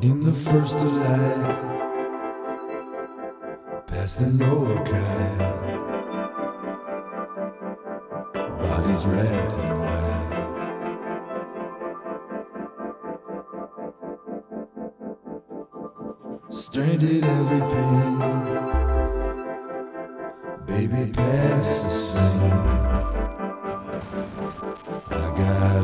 In the first of light, past the Noah Noakai, bodies wrapped in white. Stranded every pain, baby pass the sun. I got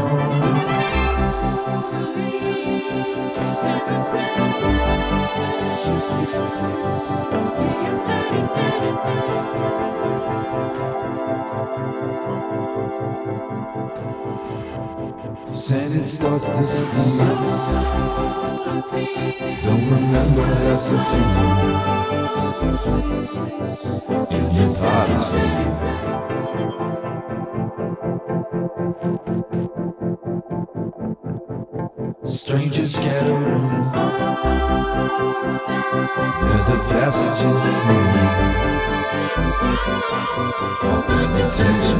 Sand starts to sleep. Don't remember how to feel in your body. Strangers scattering near the passage in the moon. Open attention.